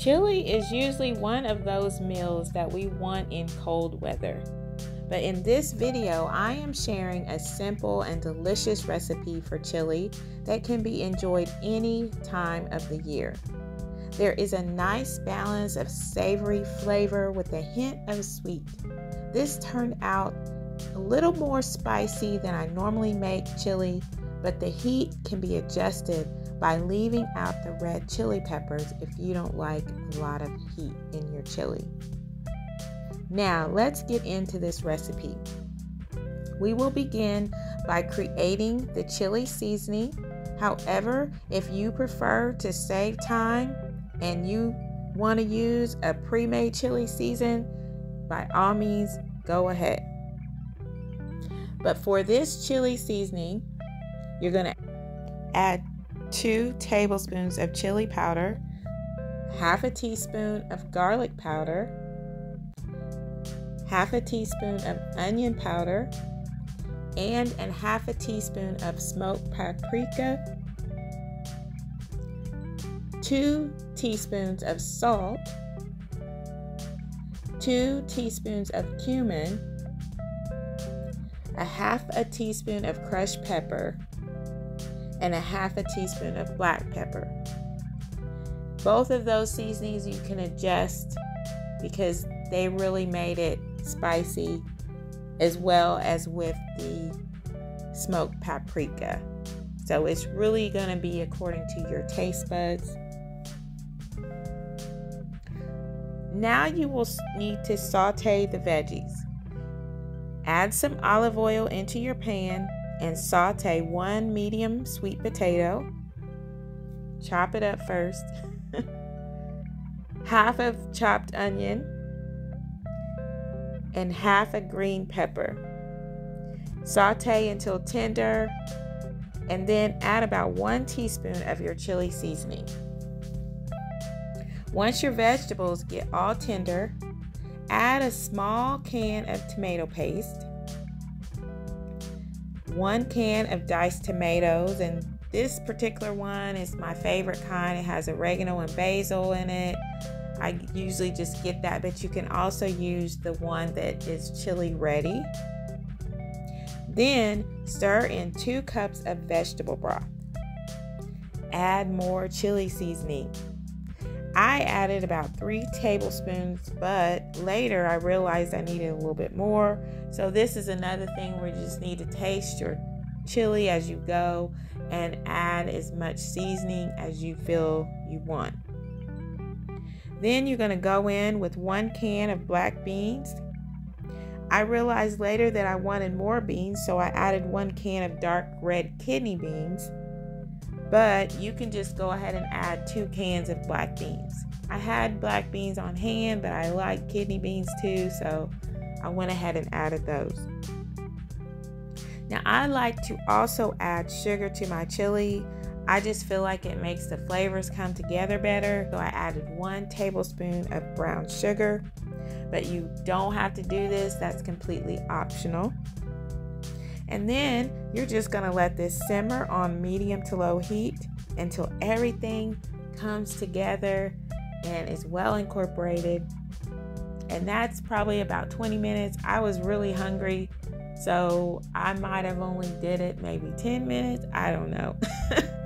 Chili is usually one of those meals that we want in cold weather. But in this video, I am sharing a simple and delicious recipe for chili that can be enjoyed any time of the year. There is a nice balance of savory flavor with a hint of sweet. This turned out a little more spicy than I normally make chili, but the heat can be adjusted by leaving out the red chili peppers if you don't like a lot of heat in your chili. Now, let's get into this recipe. We will begin by creating the chili seasoning. However, if you prefer to save time and you want to use a pre made chili season, by all means, go ahead. But for this chili seasoning, you're going to add two tablespoons of chili powder, half a teaspoon of garlic powder, half a teaspoon of onion powder, and a half a teaspoon of smoked paprika, two teaspoons of salt, two teaspoons of cumin, a half a teaspoon of crushed pepper, and a half a teaspoon of black pepper. Both of those seasonings you can adjust because they really made it spicy as well as with the smoked paprika. So it's really going to be according to your taste buds. Now you will need to saute the veggies. Add some olive oil into your pan and saute one medium sweet potato. Chop it up first. half of chopped onion and half a green pepper. Saute until tender and then add about one teaspoon of your chili seasoning. Once your vegetables get all tender, add a small can of tomato paste, one can of diced tomatoes, and this particular one is my favorite kind. It has oregano and basil in it. I usually just get that, but you can also use the one that is chili ready. Then stir in two cups of vegetable broth. Add more chili seasoning. I added about three tablespoons, but later I realized I needed a little bit more. So, this is another thing where you just need to taste your chili as you go and add as much seasoning as you feel you want. Then you're going to go in with one can of black beans. I realized later that I wanted more beans, so I added one can of dark red kidney beans. But you can just go ahead and add two cans of black beans. I had black beans on hand, but I like kidney beans too, so I went ahead and added those. Now, I like to also add sugar to my chili. I just feel like it makes the flavors come together better. So I added one tablespoon of brown sugar, but you don't have to do this, that's completely optional. And then you're just gonna let this simmer on medium to low heat until everything comes together and is well incorporated. And that's probably about 20 minutes. I was really hungry, so I might have only did it maybe 10 minutes. I don't know.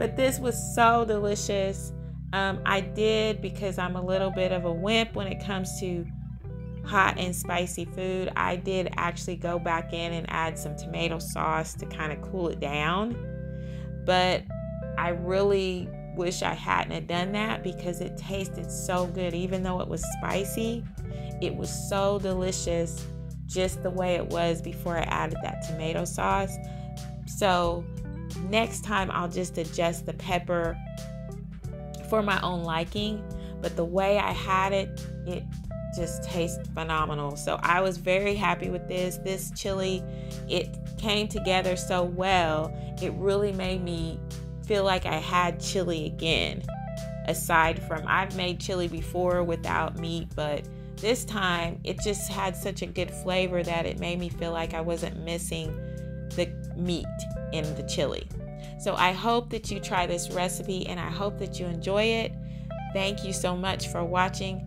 But this was so delicious. Um, I did because I'm a little bit of a wimp when it comes to hot and spicy food. I did actually go back in and add some tomato sauce to kind of cool it down. But I really wish I hadn't done that because it tasted so good. Even though it was spicy, it was so delicious just the way it was before I added that tomato sauce. So Next time, I'll just adjust the pepper for my own liking. But the way I had it, it just tastes phenomenal. So I was very happy with this. This chili, it came together so well. It really made me feel like I had chili again. Aside from I've made chili before without meat, but this time it just had such a good flavor that it made me feel like I wasn't missing the meat in the chili. So I hope that you try this recipe and I hope that you enjoy it. Thank you so much for watching.